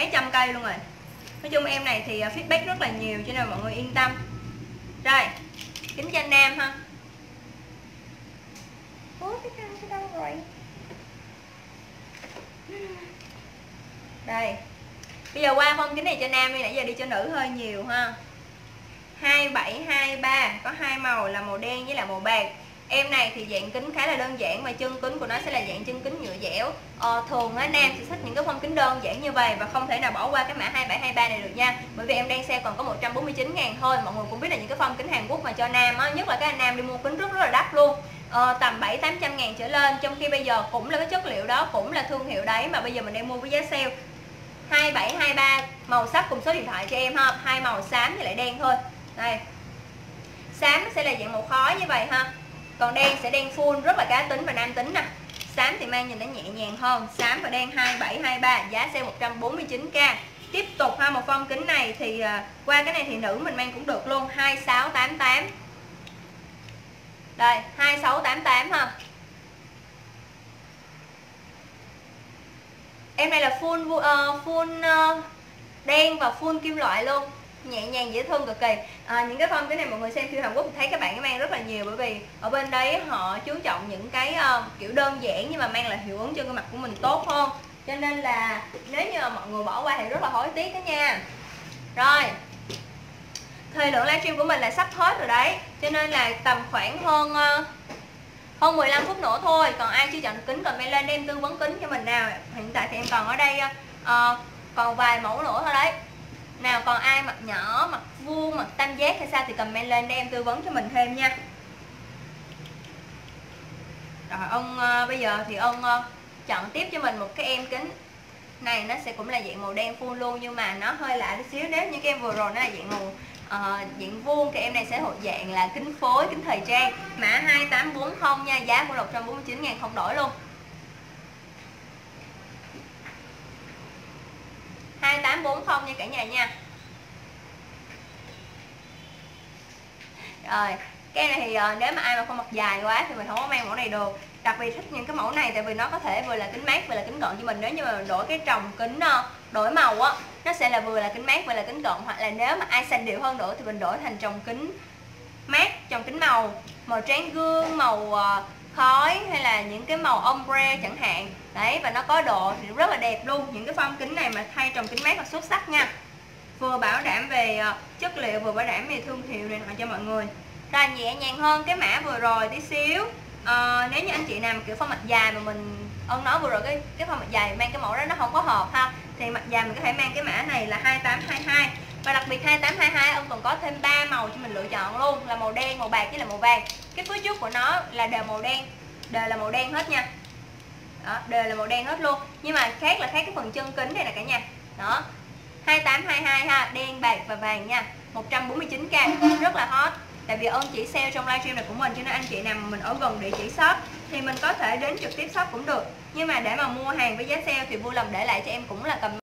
mấy trăm cây luôn rồi. Nói chung em này thì à, feedback rất là nhiều, cho nên mọi người yên tâm. Rồi, kính cho anh nam ha. Ủa, cái khăn cái đâu rồi? Đây, bây giờ qua phong kính này cho nam đi, nãy giờ đi cho nữ hơi nhiều ha. 2723 có hai màu là màu đen với là màu bạc em này thì dạng kính khá là đơn giản và chân kính của nó sẽ là dạng chân kính nhựa dẻo. Ờ, thường á nam sẽ thích những cái phong kính đơn giản như vậy và không thể nào bỏ qua cái mã 2723 này được nha. Bởi vì em đang xe còn có 149 ngàn thôi mọi người cũng biết là những cái phong kính Hàn Quốc mà cho nam á nhất là các anh nam đi mua kính rất rất là đắt luôn. Ờ, tầm 7 800 ngàn trở lên trong khi bây giờ cũng là cái chất liệu đó cũng là thương hiệu đấy mà bây giờ mình đang mua với giá sale. 2723 màu sắc cùng số điện thoại cho em ha hai màu xám với lại đen thôi. Đây. Xám sẽ là dạng màu khói như vậy ha còn đen sẽ đen full rất là cá tính và nam tính nè. Xám thì mang nhìn nó nhẹ nhàng hơn. Xám và đen 2723 giá xe 149k tiếp tục ha một phong kính này thì à, qua cái này thì nữ mình mang cũng được luôn 2688 đây 2688 ha. Em này là full uh, full uh, đen và full kim loại luôn nhẹ nhàng dễ thương cực kỳ. À, những cái phong cái này mọi người xem phim Hàn Quốc thấy các bạn mang rất là nhiều bởi vì ở bên đấy họ chú trọng những cái uh, kiểu đơn giản nhưng mà mang lại hiệu ứng cho gương mặt của mình tốt hơn. Cho nên là nếu như mà mọi người bỏ qua thì rất là hối tiếc đó nha. Rồi thời lượng livestream của mình là sắp hết rồi đấy. Cho nên là tầm khoảng hơn uh, hơn 15 phút nữa thôi. Còn ai chưa chọn được kính comment lên em tư vấn kính cho mình nào. Hiện tại thì em còn ở đây uh, còn vài mẫu nữa thôi đấy nào còn ai mặt nhỏ mặt vuông mặt tam giác hay sao thì comment lên để em tư vấn cho mình thêm nha. Rồi ông uh, bây giờ thì ông uh, chọn tiếp cho mình một cái em kính. Này nó sẽ cũng là dạng màu đen full luôn nhưng mà nó hơi lạ tí xíu. Nếu như cái em vừa rồi nó là dạng màu uh, dạng vuông thì em này sẽ hội dạng là kính phối kính thời trang. Mã 2840 nha giá của 149 ngàn không đổi luôn. 840 nha cả nhà nha. Rồi, cái này thì ờ, nếu mà ai mà không mặc dài quá thì mình không có mang mẫu này được. Đặc biệt thích những cái mẫu này tại vì nó có thể vừa là kính mát vừa là kính cận cho mình. Nếu như mà đổi cái trồng kính ờ, đổi màu á, nó sẽ là vừa là kính mát vừa là kính cận hoặc là nếu mà ai xanh điệu hơn nữa thì mình đổi thành trồng kính mát, trồng kính màu màu tráng gương, màu ờ, khói hay là những cái màu ombre chẳng hạn. Đấy và nó có độ thì rất là đẹp luôn. Những cái phong kính này mà thay trồng kính mát là xuất sắc nha. Vừa bảo đảm về ờ, chất liệu vừa bảo đảm về thương hiệu này nọ cho mọi người. Rồi nhẹ nhàng hơn cái mã vừa rồi tí xíu. À, nếu như anh chị nào kiểu phong mặt dài mà mình ông nói vừa rồi cái cái phong mặt dài mang cái mẫu đó nó không có hợp ha thì mặt dài mình có thể mang cái mã này là 2822 và đặc biệt 2822 ông còn có thêm 3 màu cho mình lựa chọn luôn là màu đen màu bạc với là màu vàng. Cái phía trước của nó là đều màu đen đều là màu đen hết nha. Đó, đều là màu đen hết luôn. Nhưng mà khác là khác cái phần chân kính này nè cả nhà. Đó 2822 ha đen bạc và vàng nha. 149k rất là hot. Tại vì ơn chỉ sale trong livestream này của mình cho nên anh chị nào mà mình ở gần địa chỉ shop thì mình có thể đến trực tiếp shop cũng được. Nhưng mà để mà mua hàng với giá sale thì vui lòng để lại cho em cũng là cầm